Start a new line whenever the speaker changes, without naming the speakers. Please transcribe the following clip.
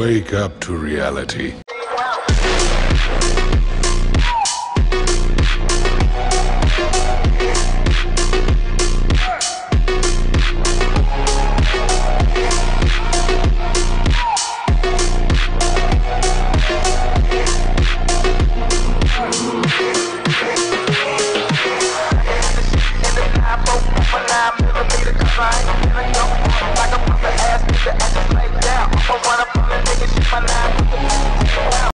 Wake up to reality.